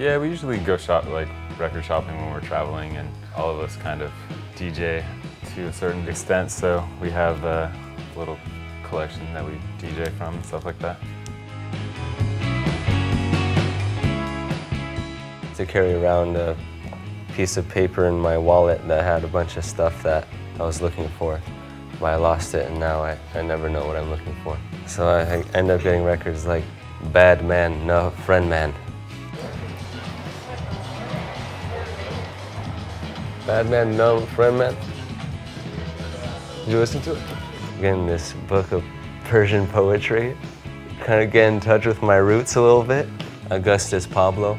Yeah, we usually go shop like record shopping when we're traveling, and all of us kind of DJ to a certain extent. So we have a little collection that we DJ from and stuff like that. To carry around a piece of paper in my wallet that had a bunch of stuff that I was looking for. But I lost it and now I, I never know what I'm looking for. So I, I end up getting records like Bad Man, No Friend Man. Bad Man, No Friend Man. Did you listen to it? Getting this book of Persian poetry, kind of get in touch with my roots a little bit. Augustus Pablo,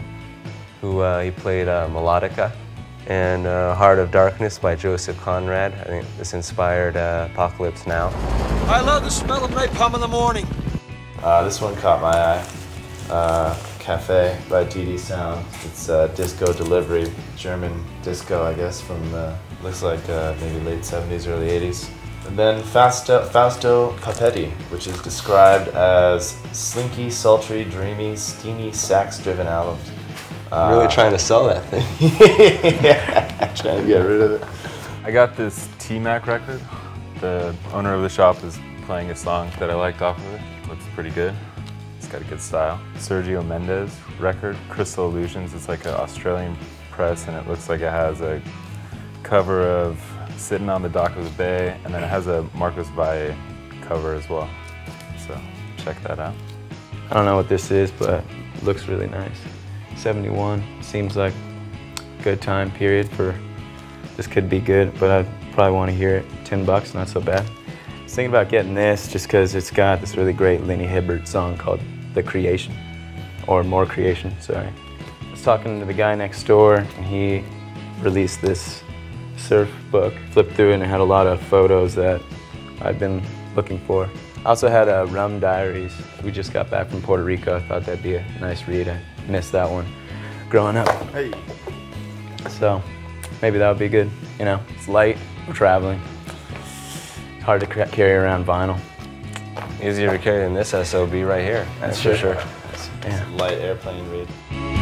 who uh, he played uh, melodica, and uh, Heart of Darkness by Joseph Conrad. I think this inspired uh, Apocalypse Now. I love the smell of napalm in the morning. Uh, this one caught my eye. Uh, Cafe by DD Sound. It's uh, disco delivery, German disco, I guess, from uh, looks like uh, maybe late 70s, early 80s. And then Fausto, Fausto Papetti, which is described as slinky, sultry, dreamy, steamy, sax-driven album. I'm really trying to sell that thing. yeah, trying to get rid of it. I got this T-Mac record. The owner of the shop is playing a song that I liked off of it. Looks pretty good. Got a good style. Sergio Mendes record, Crystal Illusions. It's like an Australian press and it looks like it has a cover of Sitting on the Dock of the Bay and then it has a Marcos Valle cover as well. So check that out. I don't know what this is, but looks really nice. 71 seems like a good time period for this could be good, but I probably want to hear it. 10 bucks, not so bad. I was thinking about getting this just because it's got this really great Lennie Hibbert song called The Creation, or More Creation, sorry. I was talking to the guy next door, and he released this surf book. Flipped through it and it had a lot of photos that I've been looking for. I also had a Rum Diaries. We just got back from Puerto Rico. I thought that'd be a nice read. I missed that one growing up. Hey. So maybe that would be good. You know, it's light, we're traveling. Hard to carry around vinyl. Easier to carry than this SOB right here, that's for sure. Yeah. Light airplane read.